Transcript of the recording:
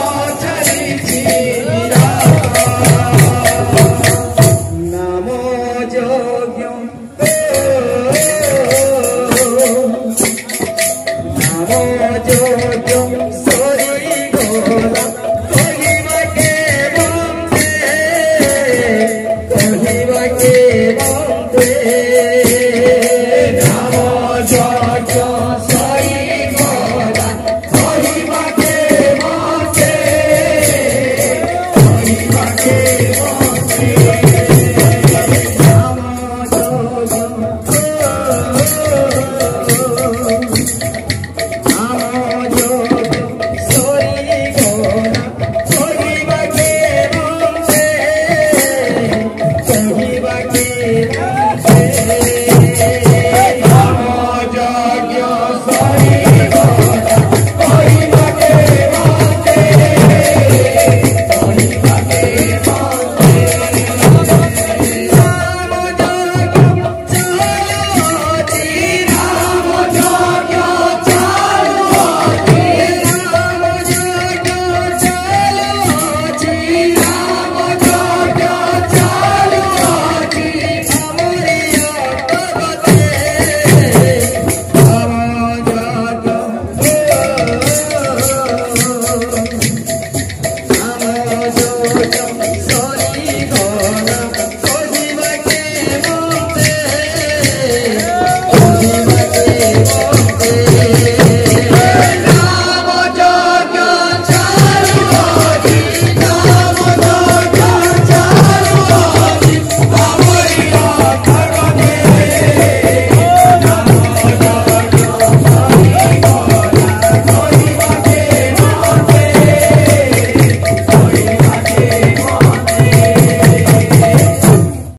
Lord.